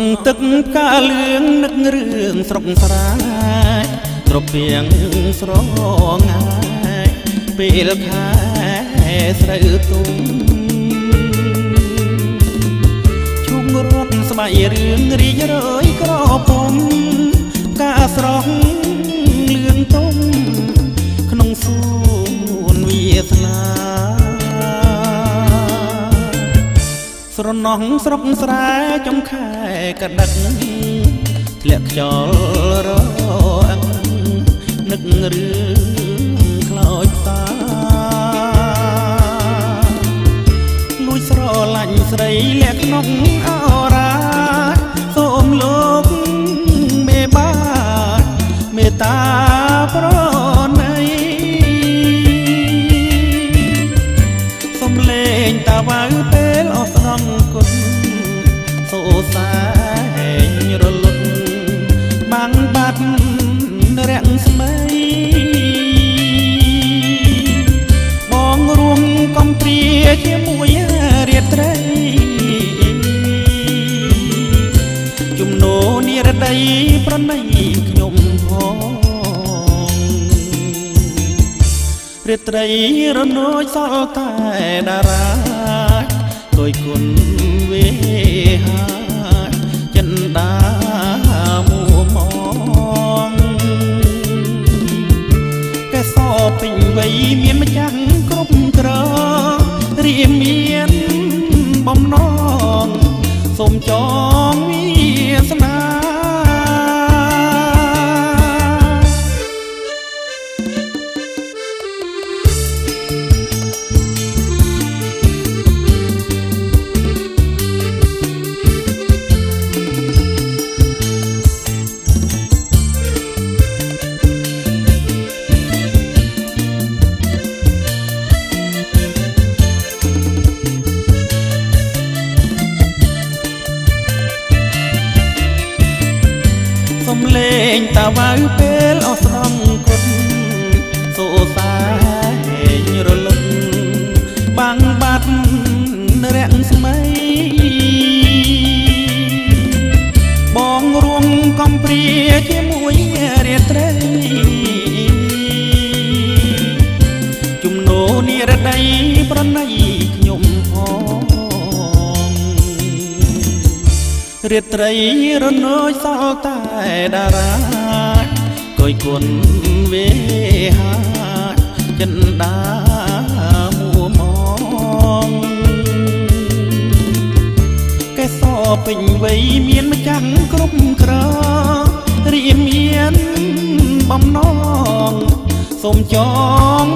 ងទឹកផ្កាលឿងនឹករឿងស្រុកស្រែត្រពៀងស្រងាយពេលខែស្រូវទុំឈុំរត់ស្បៃរឿងរីករយក្រពុំកាស្រស់ ស្រណោះស្រុកស្រែចំខែកដឹកធ្លាក់ខ្យល់រអឹងនឹករឿងខ្លោចតាលួចស្រឡាញ់ស្រីលាក់ក្នុងអ ងតាវ៉ៅពេលអស់ស្រង់គុណសូសែងរលត់បាំងបាត់រាំងស្មីបងរួមកំព្រាជាមួយរាត្រីជំនោនិរដីប្រណីខ្ញុំផង រាត្រីរនោចសល់តែតារាគយគុណវេហាចិនដាមួមងកែសោពេញវ័យមានម្ចាស់គ្រប់ក្ររៀមមានបំណងសូមចង តាវ៉ៅពេលអស់ស្រង់គុណសូសាហេងរលឹងបាំងបាត់រាំងស្មីបងរួមកំព្រាជាមួយរាត្រីជំនោនិរដីប្រណី រាត្រីរនោចសល់តែតារាគយគុណវេហាចិនដាមួមងកែសោពេញវ័យមានម្ចាំងគ្រប់ក្ររៀមមានបំណងសូមចង